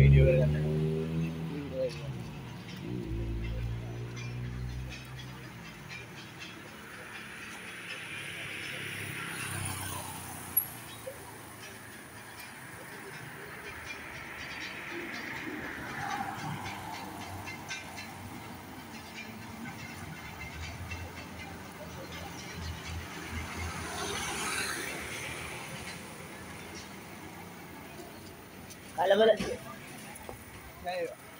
Video Kalau mana tu?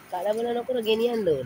Kalau mana nak pergi ni anda?